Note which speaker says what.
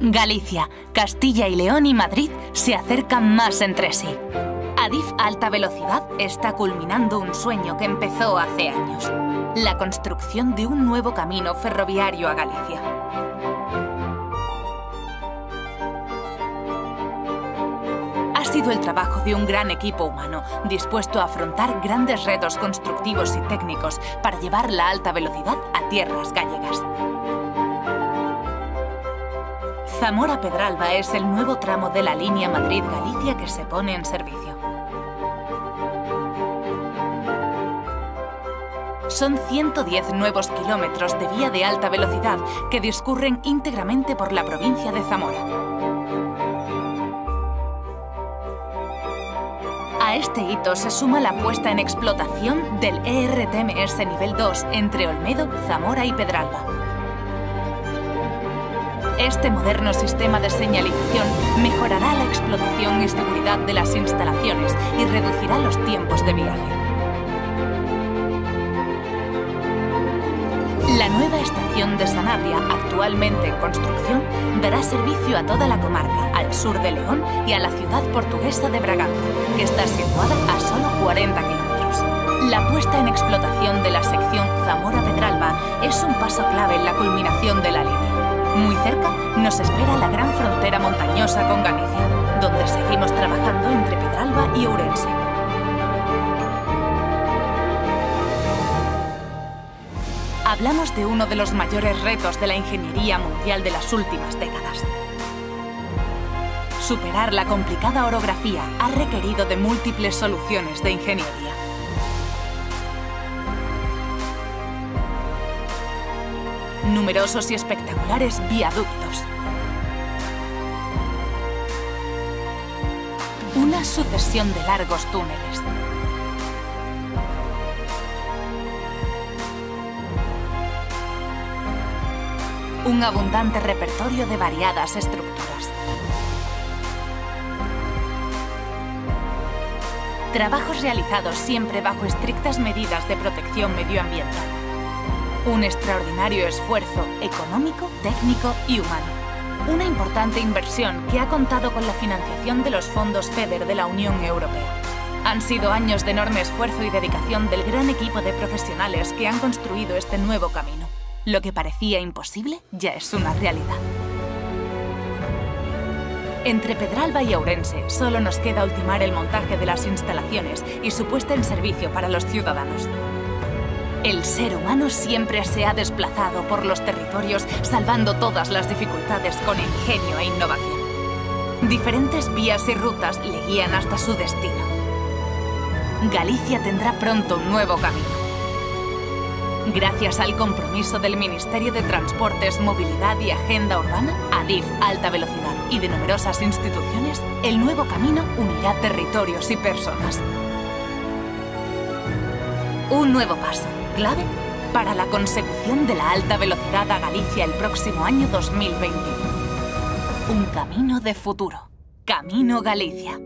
Speaker 1: Galicia, Castilla y León y Madrid se acercan más entre sí. Adif Alta Velocidad está culminando un sueño que empezó hace años. La construcción de un nuevo camino ferroviario a Galicia. Ha sido el trabajo de un gran equipo humano, dispuesto a afrontar grandes retos constructivos y técnicos para llevar la alta velocidad a tierras gallegas. Zamora-Pedralba es el nuevo tramo de la línea Madrid-Galicia que se pone en servicio. Son 110 nuevos kilómetros de vía de alta velocidad que discurren íntegramente por la provincia de Zamora. A este hito se suma la puesta en explotación del ERTMS nivel 2 entre Olmedo, Zamora y Pedralba. Este moderno sistema de señalización mejorará la explotación y seguridad de las instalaciones y reducirá los tiempos de viaje. La nueva estación de Sanabria, actualmente en construcción, dará servicio a toda la comarca, al sur de León y a la ciudad portuguesa de Braganza, que está situada a solo 40 kilómetros. La puesta en explotación de la sección Zamora-Pedralba es un paso clave en la culminación de la línea. Muy cerca nos espera la gran frontera montañosa con Galicia, donde seguimos trabajando entre Pedralba y Ourense. Hablamos de uno de los mayores retos de la ingeniería mundial de las últimas décadas. Superar la complicada orografía ha requerido de múltiples soluciones de ingeniería. Numerosos y espectaculares viaductos. Una sucesión de largos túneles. Un abundante repertorio de variadas estructuras. Trabajos realizados siempre bajo estrictas medidas de protección medioambiental. Un extraordinario esfuerzo económico, técnico y humano. Una importante inversión que ha contado con la financiación de los fondos FEDER de la Unión Europea. Han sido años de enorme esfuerzo y dedicación del gran equipo de profesionales que han construido este nuevo camino. Lo que parecía imposible ya es una realidad. Entre Pedralba y Ourense solo nos queda ultimar el montaje de las instalaciones y su puesta en servicio para los ciudadanos. El ser humano siempre se ha desplazado por los territorios salvando todas las dificultades con ingenio e innovación. Diferentes vías y rutas le guían hasta su destino. Galicia tendrá pronto un nuevo camino. Gracias al compromiso del Ministerio de Transportes, Movilidad y Agenda Urbana, ADIF Alta Velocidad y de numerosas instituciones, el nuevo camino unirá territorios y personas. Un nuevo paso, clave para la consecución de la alta velocidad a Galicia el próximo año 2021. Un camino de futuro. Camino Galicia.